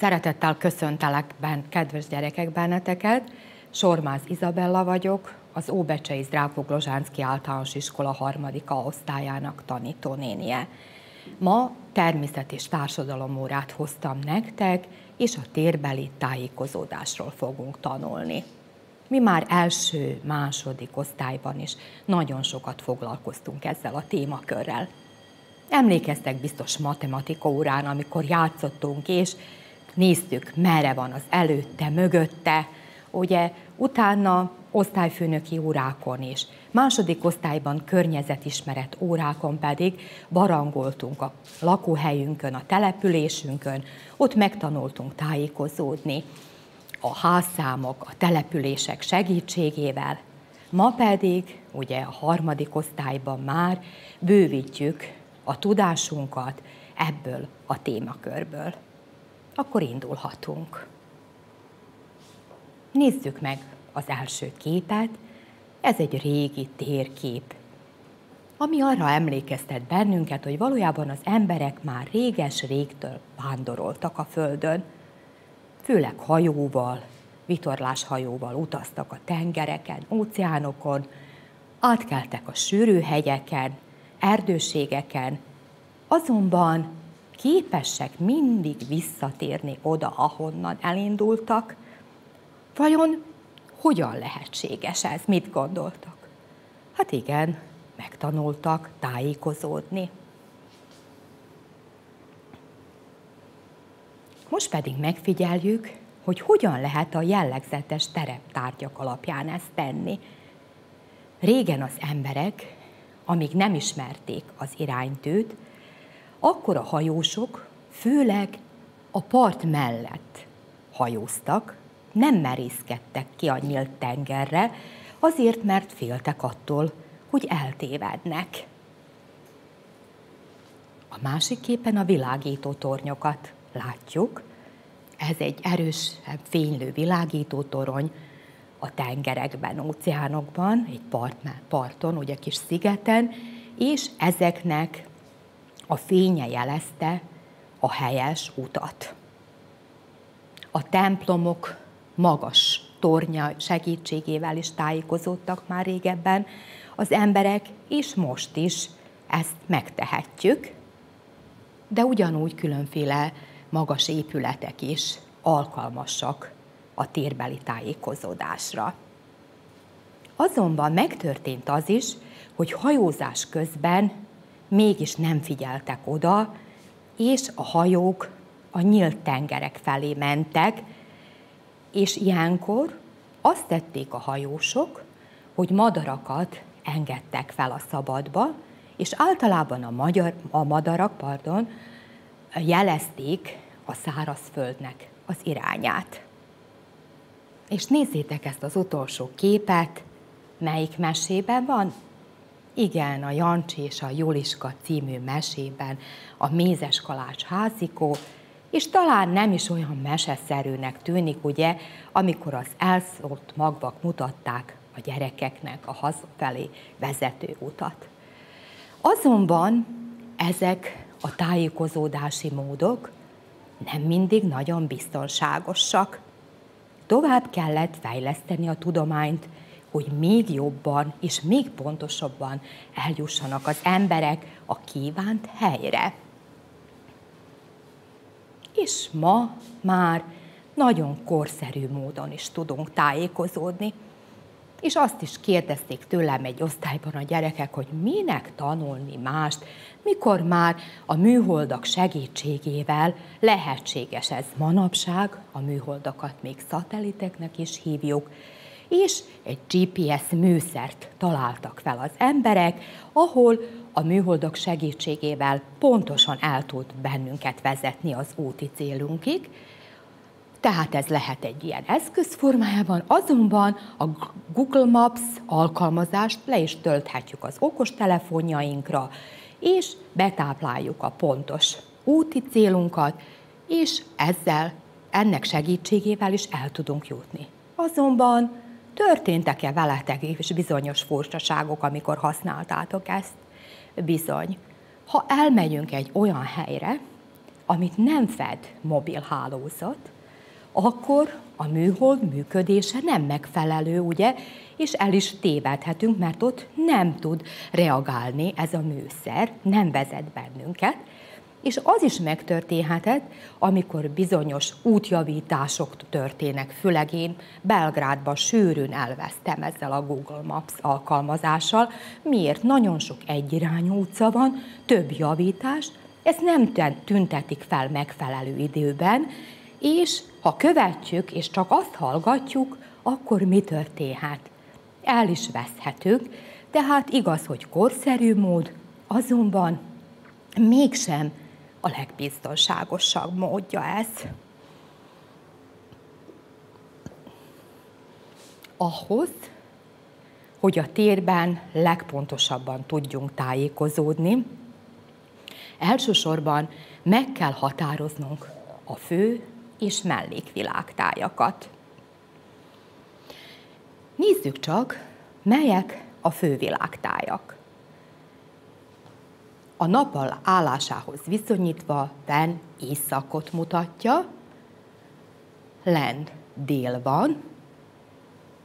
Szeretettel köszöntelek ben, kedves gyerekek benneteket. Sormáz Izabella vagyok, az Óbecsei Zdrákó Glozsánszki Általános Iskola harmadika osztályának tanítónénie. Ma természet és társadalom órát hoztam nektek, és a térbeli tájékozódásról fogunk tanulni. Mi már első, második osztályban is nagyon sokat foglalkoztunk ezzel a témakörrel. Emlékeztek biztos matematika órán, amikor játszottunk, és néztük, merre van az előtte, mögötte, ugye utána osztályfőnöki órákon is. Második osztályban környezetismeret órákon pedig barangoltunk a lakóhelyünkön, a településünkön, ott megtanultunk tájékozódni a házszámok, a települések segítségével. Ma pedig, ugye a harmadik osztályban már bővítjük a tudásunkat ebből a témakörből. Akkor indulhatunk. Nézzük meg az első képet. Ez egy régi térkép, ami arra emlékeztet bennünket, hogy valójában az emberek már réges-régtől vándoroltak a Földön, főleg hajóval, vitorláshajóval utaztak a tengereken, óceánokon, átkeltek a sűrű hegyeken, erdőségeken, azonban képesek mindig visszatérni oda, ahonnan elindultak. Vajon hogyan lehetséges ez? Mit gondoltak? Hát igen, megtanultak tájékozódni. Most pedig megfigyeljük, hogy hogyan lehet a jellegzetes tereptárgyak alapján ezt tenni. Régen az emberek, amíg nem ismerték az iránytőt, akkor a hajósok főleg a part mellett hajóztak, nem merészkedtek ki a nyílt tengerre, azért, mert féltek attól, hogy eltévednek. A másik képen a világító tornyokat látjuk. Ez egy erős, fénylő világító torony a tengerekben, óceánokban, egy part, parton, ugye kis szigeten, és ezeknek a fénye jelezte a helyes utat. A templomok magas tornya segítségével is tájékozódtak már régebben az emberek, és most is ezt megtehetjük, de ugyanúgy különféle magas épületek is alkalmasak a térbeli tájékozódásra. Azonban megtörtént az is, hogy hajózás közben mégis nem figyeltek oda, és a hajók a nyílt tengerek felé mentek, és ilyenkor azt tették a hajósok, hogy madarakat engedtek fel a szabadba, és általában a, magyar, a madarak pardon, jelezték a szárazföldnek az irányát. És nézzétek ezt az utolsó képet, melyik mesében van? Igen, a Jancsi és a Juliska című mesében a mézes kalács házikó, és talán nem is olyan meseszerűnek tűnik, ugye, amikor az elszólt magvak mutatták a gyerekeknek a hazafelé vezető utat. Azonban ezek a tájékozódási módok nem mindig nagyon biztonságosak. Tovább kellett fejleszteni a tudományt, hogy még jobban és még pontosabban eljussanak az emberek a kívánt helyre. És ma már nagyon korszerű módon is tudunk tájékozódni. És azt is kérdezték tőlem egy osztályban a gyerekek, hogy minek tanulni mást, mikor már a műholdak segítségével lehetséges ez manapság, a műholdakat még szateliteknek is hívjuk, és egy GPS műszert találtak fel az emberek, ahol a műholdak segítségével pontosan el tud bennünket vezetni az úti célunkig, tehát ez lehet egy ilyen eszköz formájában, azonban a Google Maps alkalmazást le is tölthetjük az okos telefonjainkra, és betápláljuk a pontos úti célunkat, és ezzel, ennek segítségével is el tudunk jutni. Azonban történtek-e veletek is bizonyos furcsaságok, amikor használtátok ezt? Bizony. Ha elmegyünk egy olyan helyre, amit nem fed mobilhálózat, akkor a műhold működése nem megfelelő, ugye, és el is tévedhetünk, mert ott nem tud reagálni ez a műszer, nem vezet bennünket, és az is megtörténhetett, amikor bizonyos útjavítások történnek, főleg én Belgrádban sűrűn elvesztem ezzel a Google Maps alkalmazással. Miért? Nagyon sok egyirányú utca van, több javítás, ezt nem tüntetik fel megfelelő időben, és ha követjük, és csak azt hallgatjuk, akkor mi történhet? El is veszhetünk, tehát igaz, hogy korszerű mód, azonban mégsem a legbiztonságosabb módja ez. Ahhoz, hogy a térben legpontosabban tudjunk tájékozódni, elsősorban meg kell határoznunk a fő és mellékvilágtájakat. Nézzük csak, melyek a fővilágtájak. A nappal állásához viszonyítva ben északot mutatja, lent dél van,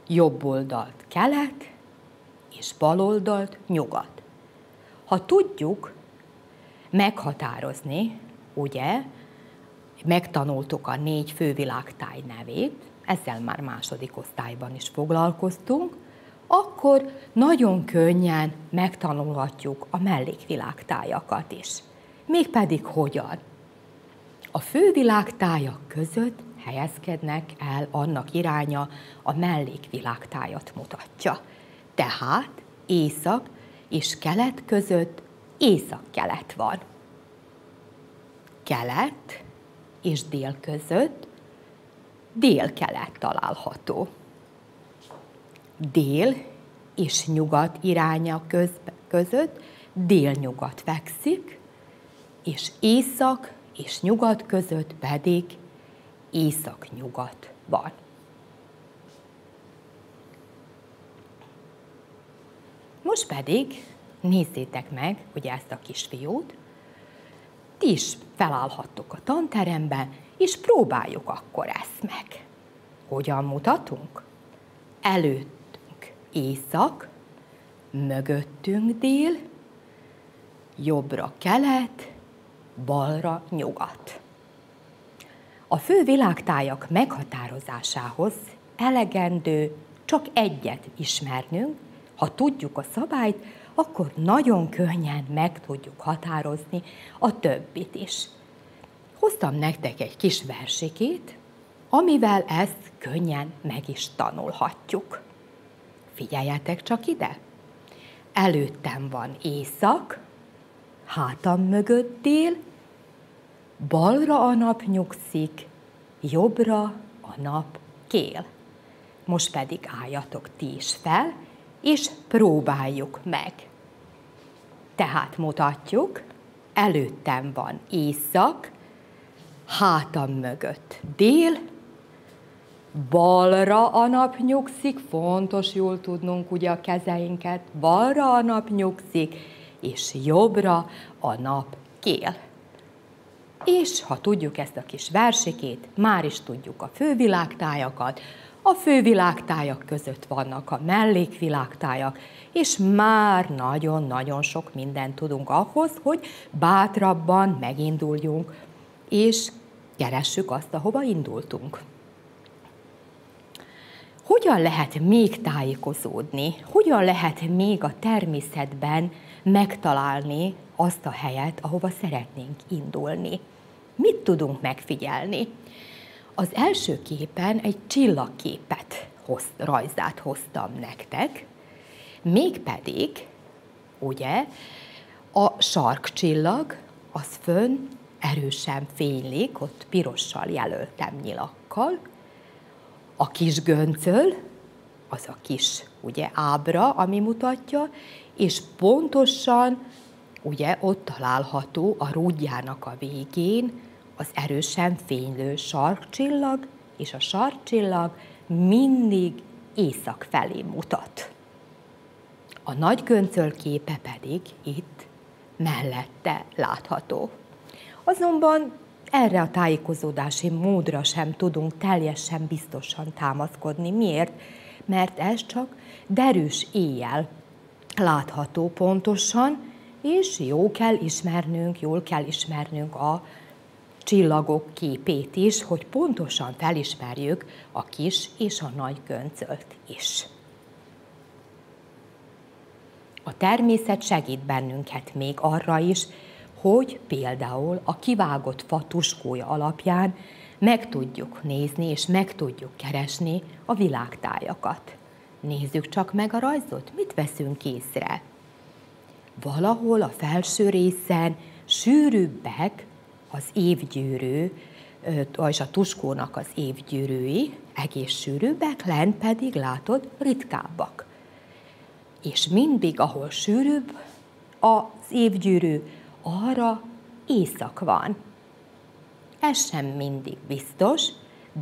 jobb oldalt kelet, és bal oldalt nyugat. Ha tudjuk meghatározni, ugye, megtanultuk a négy fővilágtáj nevét, ezzel már második osztályban is foglalkoztunk, akkor nagyon könnyen megtanulhatjuk a mellékvilágtájakat is. Mégpedig hogyan? A fővilágtájak között helyezkednek el annak iránya, a mellékvilágtájat mutatja. Tehát észak és kelet között észak-kelet van. Kelet és dél között dél-kelet található. Dél és nyugat iránya köz, között délnyugat fekszik, és észak és nyugat között pedig észak-nyugat van. Most pedig nézzétek meg, ugye ezt a kisfiút, ti is felállhattok a tanteremben, és próbáljuk akkor ezt meg. Hogyan mutatunk? Előttünk észak, mögöttünk dél, jobbra kelet, balra nyugat. A fő világtájak meghatározásához elegendő csak egyet ismernünk, ha tudjuk a szabályt, akkor nagyon könnyen meg tudjuk határozni a többit is. Hoztam nektek egy kis versikét, amivel ezt könnyen meg is tanulhatjuk. Figyeljetek csak ide! Előttem van észak, hátam mögött dél, balra a nap nyugszik, jobbra a nap kél. Most pedig álljatok ti is fel, és próbáljuk meg. Tehát mutatjuk, előttem van észak, hátam mögött dél, balra a nap nyugszik, fontos jól tudnunk ugye a kezeinket, balra a nap nyugszik, és jobbra a nap kél. És ha tudjuk ezt a kis versikét, már is tudjuk a fővilágtájakat, a fővilágtájak között vannak a mellékvilágtájak, és már nagyon-nagyon sok mindent tudunk ahhoz, hogy bátrabban meginduljunk, és keressük azt, ahova indultunk. Hogyan lehet még tájékozódni? Hogyan lehet még a természetben megtalálni azt a helyet, ahova szeretnénk indulni? Mit tudunk megfigyelni? Az első képen egy csillagképet hoz, rajzát hoztam nektek, mégpedig, ugye, a sarkcsillag, az fönn erősen fénylik, ott pirossal jelöltem nyilakkal, a kis göncöl, az a kis ugye ábra, ami mutatja, és pontosan ugye ott található a rúdjának a végén az erősen fénylő sarkcsillag, és a sarkcsillag mindig észak felé mutat. A nagy göncöl képe pedig itt mellette látható. Azonban erre a tájékozódási módra sem tudunk teljesen biztosan támaszkodni. Miért? Mert ez csak derűs éjjel látható pontosan, és jó kell ismernünk, jól kell ismernünk a csillagok képét is, hogy pontosan felismerjük a kis és a nagy göncölt is. A természet segít bennünket még arra is, hogy például a kivágott fa tuskója alapján meg tudjuk nézni és meg tudjuk keresni a világtájakat. Nézzük csak meg a rajzot, mit veszünk észre. Valahol a felső részen sűrűbbek az évgyűrű, és a tuskónak az évgyűrűi, egész sűrűbbek, lent pedig látod ritkábbak. És mindig, ahol sűrűbb az évgyűrű, arra éjszak van. Ez sem mindig biztos,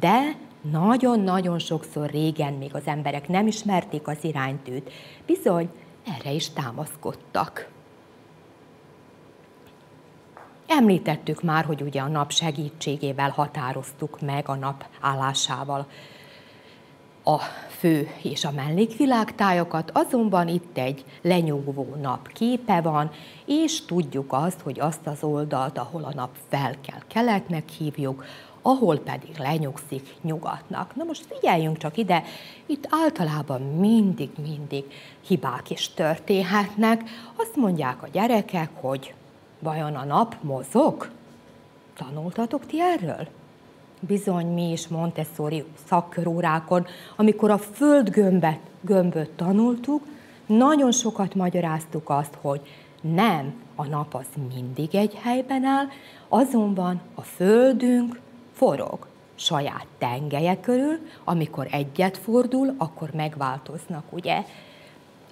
de nagyon-nagyon sokszor régen még az emberek nem ismerték az iránytűt, bizony erre is támaszkodtak. Említettük már, hogy ugye a nap segítségével határoztuk meg a nap állásával a fő és a mellékvilágtájakat, azonban itt egy lenyugvó nap képe van, és tudjuk azt, hogy azt az oldalt, ahol a nap fel kell keletnek hívjuk, ahol pedig lenyugszik nyugatnak. Na most figyeljünk csak ide, itt általában mindig-mindig hibák is történhetnek. Azt mondják a gyerekek, hogy vajon a nap mozog? Tanultatok ti erről? Bizony mi is Montessori szakkörórákon, amikor a földgömbet gömböt tanultuk, nagyon sokat magyaráztuk azt, hogy nem, a nap az mindig egy helyben áll, azonban a földünk forog saját tengelye körül, amikor egyet fordul, akkor megváltoznak ugye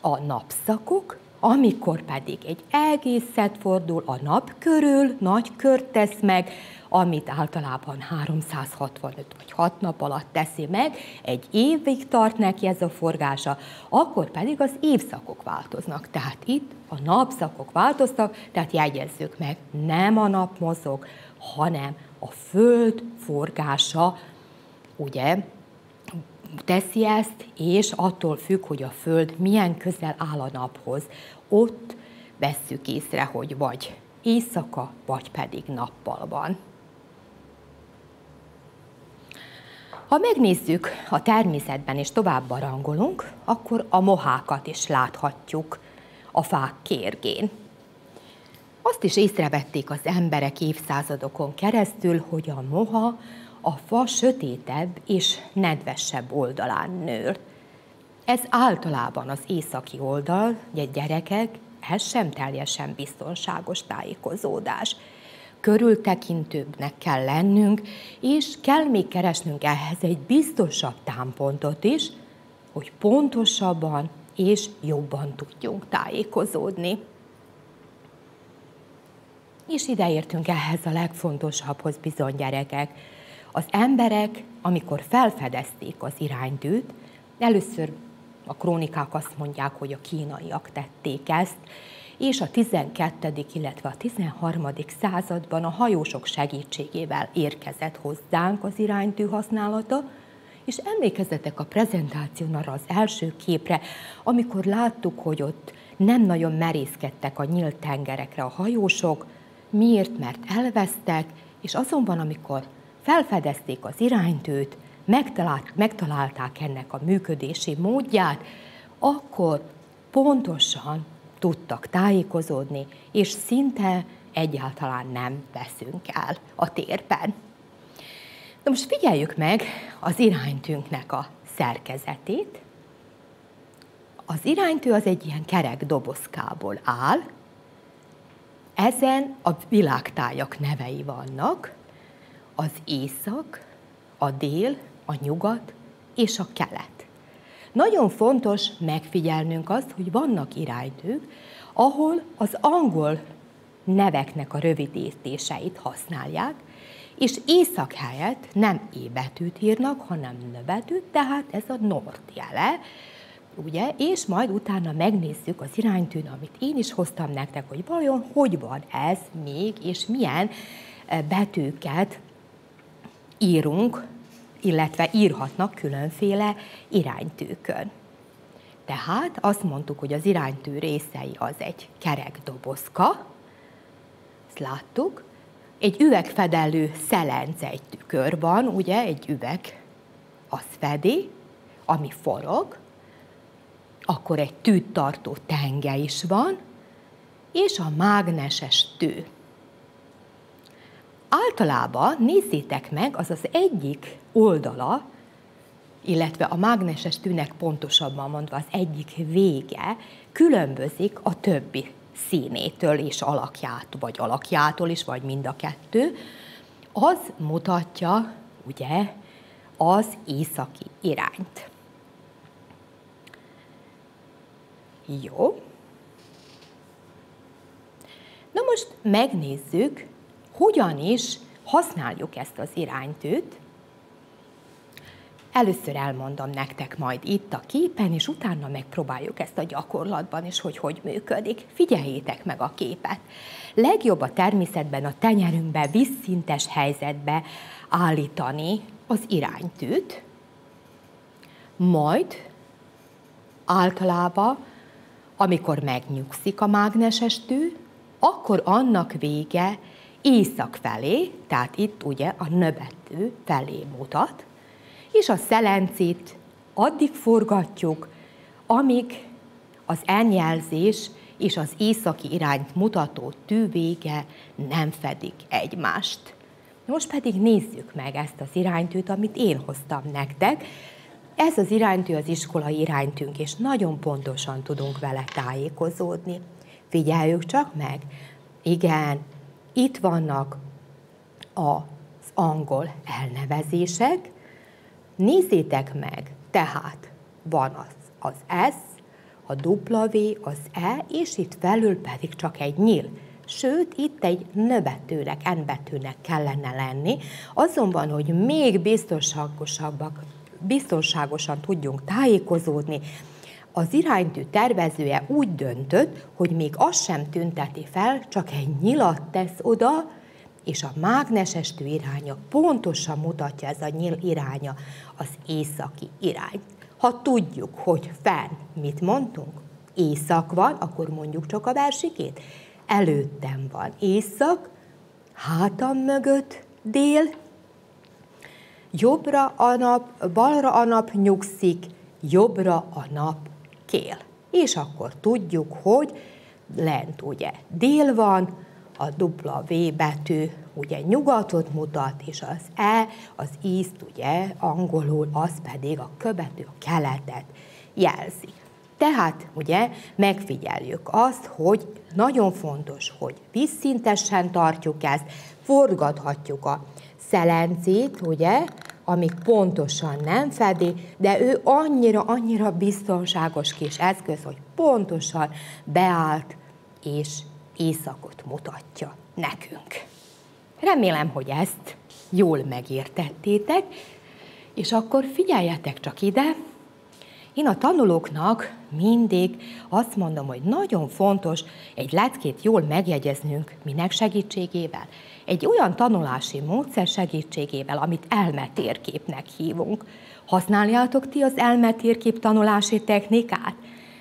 a napszakok, amikor pedig egy egészet fordul a nap körül, nagy kört tesz meg, amit általában 365 vagy 6 nap alatt teszi meg, egy évig tart neki ez a forgása, akkor pedig az évszakok változnak. Tehát itt a napszakok változtak, tehát jegyezzük meg, nem a nap mozog, hanem a föld forgása, ugye, teszi ezt, és attól függ, hogy a Föld milyen közel áll a naphoz. Ott vesszük észre, hogy vagy éjszaka, vagy pedig nappal van. Ha megnézzük a természetben és tovább barangolunk, akkor a mohákat is láthatjuk a fák kérgén. Azt is észrevették az emberek évszázadokon keresztül, hogy a moha a fa sötétebb és nedvesebb oldalán nő. Ez általában az északi oldal, ugye gyerekek, ez sem teljesen biztonságos tájékozódás. Körültekintőbbnek kell lennünk, és kell még keresnünk ehhez egy biztosabb támpontot is, hogy pontosabban és jobban tudjunk tájékozódni. És ideértünk ehhez a legfontosabbhoz bizony gyerekek, az emberek, amikor felfedezték az iránytűt, először a krónikák azt mondják, hogy a kínaiak tették ezt, és a 12. illetve a 13. században a hajósok segítségével érkezett hozzánk az iránytű használata, és emlékezzetek a prezentáción arra az első képre, amikor láttuk, hogy ott nem nagyon merészkedtek a nyílt tengerekre a hajósok, miért? Mert elvesztek, és azonban, amikor felfedezték az iránytőt, megtalált, megtalálták ennek a működési módját, akkor pontosan tudtak tájékozódni, és szinte egyáltalán nem veszünk el a térben. De most figyeljük meg az iránytűnknek a szerkezetét. Az iránytű az egy ilyen kerek dobozkából áll, ezen a világtájak nevei vannak, az észak, a dél, a nyugat és a kelet. Nagyon fontos megfigyelnünk azt, hogy vannak iránytők, ahol az angol neveknek a rövidítéseit használják, és észak helyett nem é betűt írnak, hanem nöbetűt, tehát ez a nord jele, ugye, és majd utána megnézzük az iránytűn, amit én is hoztam nektek, hogy vajon hogy van ez még, és milyen betűket írunk, illetve írhatnak különféle iránytűkön. Tehát azt mondtuk, hogy az iránytű részei az egy kerek dobozka, ezt láttuk, egy üvegfedelő szelenc egy tükör van, ugye, egy üveg, az fedi, ami forog, akkor egy tűtartó tenge is van, és a mágneses tű. Általában nézzétek meg, az az egyik oldala, illetve a mágneses tűnek pontosabban mondva az egyik vége különbözik a többi színétől és alakját, vagy alakjától is, vagy mind a kettő, az mutatja, ugye, az északi irányt. Jó. Na most megnézzük, hogyan is használjuk ezt az iránytűt. Először elmondom nektek majd itt a képen, és utána megpróbáljuk ezt a gyakorlatban is, hogy hogy működik. Figyeljétek meg a képet. Legjobb a természetben a tenyerünkbe vízszintes helyzetbe állítani az iránytűt, majd általában, amikor megnyugszik a mágneses tű, akkor annak vége észak felé, tehát itt ugye a növető felé mutat, és a szelencét addig forgatjuk, amíg az elnyelzés és az északi irányt mutató tűvége nem fedik egymást. Most pedig nézzük meg ezt az iránytűt, amit én hoztam nektek. Ez az iránytű az iskolai iránytűnk, és nagyon pontosan tudunk vele tájékozódni. Figyeljük csak meg. Igen, itt vannak az angol elnevezések. Nézzétek meg, tehát van az, az S, a W, az E, és itt felül pedig csak egy nyíl sőt, itt egy növetőnek, N kellene lenni, azonban, hogy még biztonságosabbak, biztonságosan tudjunk tájékozódni, az iránytű tervezője úgy döntött, hogy még azt sem tünteti fel, csak egy nyilat tesz oda, és a mágneses iránya pontosan mutatja ez a nyíl iránya az északi irány. Ha tudjuk, hogy fenn mit mondtunk, észak van, akkor mondjuk csak a versikét előttem van észak, hátam mögött dél, jobbra a nap, balra a nap nyugszik, jobbra a nap kél. És akkor tudjuk, hogy lent ugye dél van, a W betű ugye nyugatot mutat, és az E, az ízt ugye angolul, az pedig a követő, a keletet jelzi. Tehát ugye megfigyeljük azt, hogy nagyon fontos, hogy vízszintesen tartjuk ezt, forgathatjuk a szelencét, ugye, amíg pontosan nem fedi, de ő annyira, annyira biztonságos kis eszköz, hogy pontosan beállt és éjszakot mutatja nekünk. Remélem, hogy ezt jól megértettétek, és akkor figyeljetek csak ide, én a tanulóknak mindig azt mondom, hogy nagyon fontos egy leckét jól megjegyeznünk, minek segítségével. Egy olyan tanulási módszer segítségével, amit elmetérképnek hívunk. Használjátok ti az elmetérkép tanulási technikát?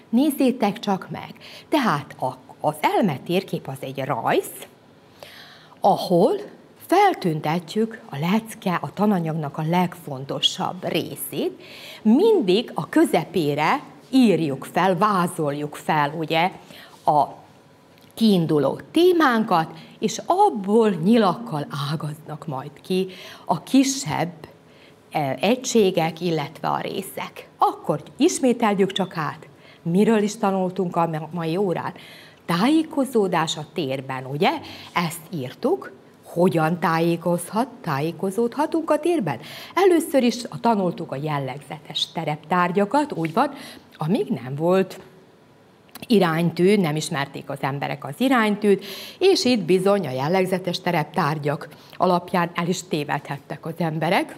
Nézzétek csak meg. Tehát az elmetérkép az egy rajz, ahol feltüntetjük a lecke, a tananyagnak a legfontosabb részét, mindig a közepére írjuk fel, vázoljuk fel, ugye, a kiinduló témánkat, és abból nyilakkal ágaznak majd ki a kisebb e, egységek, illetve a részek. Akkor ismételjük csak át, miről is tanultunk a mai órán. Tájékozódás a térben, ugye? Ezt írtuk, hogyan tájékozhat, tájékozódhatunk a térben. Először is a tanultuk a jellegzetes tereptárgyakat, úgy van, amíg nem volt iránytű, nem ismerték az emberek az iránytűt, és itt bizony a jellegzetes tereptárgyak alapján el is tévedhettek az emberek.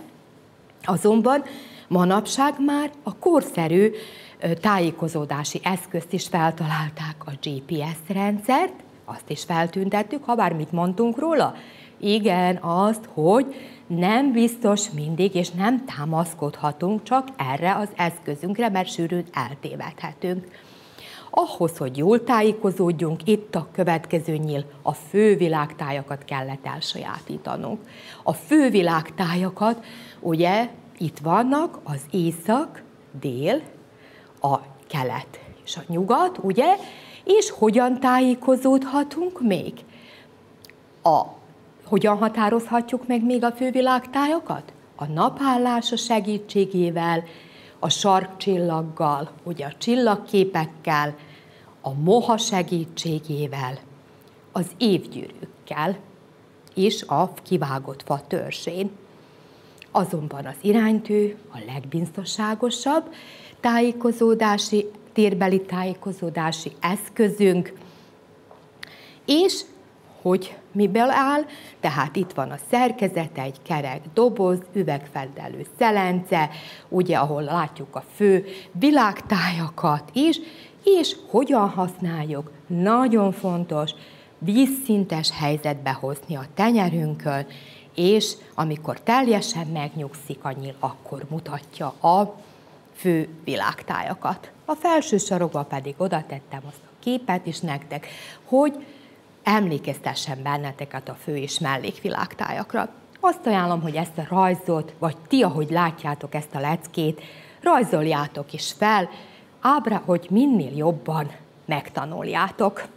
Azonban manapság már a korszerű tájékozódási eszközt is feltalálták a GPS rendszert, azt is feltüntettük, ha bármit mondtunk róla, Igen, azt, hogy nem biztos mindig, és nem támaszkodhatunk csak erre az eszközünkre, mert sűrűn eltévedhetünk. Ahhoz, hogy jól tájékozódjunk, itt a következő nyíl, a fővilágtájakat kellett elsajátítanunk. A fővilágtájakat, ugye, itt vannak az észak, dél, a kelet és a nyugat, ugye, és hogyan tájékozódhatunk még? A, hogyan határozhatjuk meg még a fővilágtájakat? A napállása segítségével, a sarkcsillaggal, ugye a csillagképekkel, a moha segítségével, az évgyűrűkkel és a kivágott fa törzsén. Azonban az iránytű a legbiztonságosabb tájékozódási, térbeli tájékozódási eszközünk, és hogy miből áll, tehát itt van a szerkezete, egy kerek doboz, üvegfedelő szelence, ugye, ahol látjuk a fő világtájakat is, és hogyan használjuk, nagyon fontos, vízszintes helyzetbe hozni a tenyerünkön, és amikor teljesen megnyugszik a nyíl, akkor mutatja a fő világtájakat. A felső sarokba pedig oda tettem azt a képet is nektek, hogy emlékeztessen benneteket a fő és mellékvilágtájakra. Azt ajánlom, hogy ezt a rajzot, vagy ti, ahogy látjátok ezt a leckét, rajzoljátok is fel, ábra, hogy minél jobban megtanuljátok.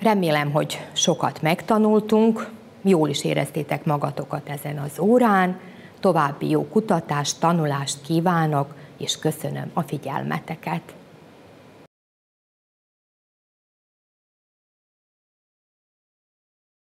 Remélem, hogy sokat megtanultunk, jól is éreztétek magatokat ezen az órán, további jó kutatást, tanulást kívánok, és köszönöm a figyelmeteket.